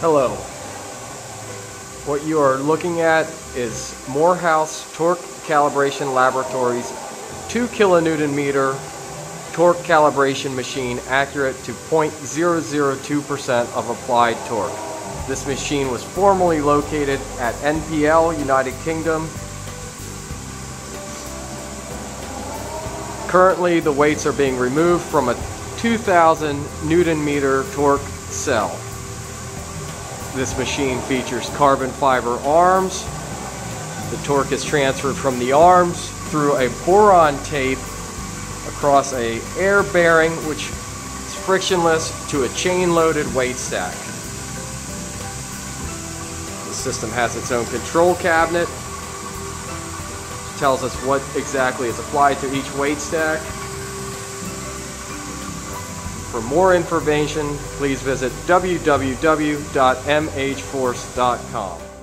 Hello. What you are looking at is Morehouse Torque Calibration Laboratories 2 kilonewton meter torque calibration machine accurate to 0.002% of applied torque. This machine was formerly located at NPL, United Kingdom. Currently the weights are being removed from a 2000 Newton meter torque cell. This machine features carbon fiber arms. The torque is transferred from the arms through a boron tape across a air bearing which is frictionless to a chain loaded weight stack. The system has its own control cabinet. Tells us what exactly is applied to each weight stack. For more information, please visit www.mhforce.com.